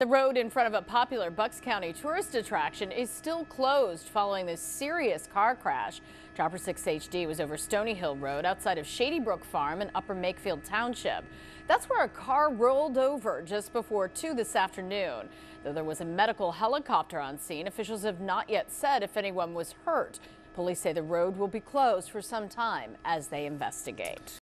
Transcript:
The road in front of a popular Bucks County tourist attraction is still closed following this serious car crash. Chopper 6 HD was over Stoney Hill Road outside of Shady Brook Farm in Upper Makefield Township. That's where a car rolled over just before 2 this afternoon. Though there was a medical helicopter on scene, officials have not yet said if anyone was hurt. Police say the road will be closed for some time as they investigate.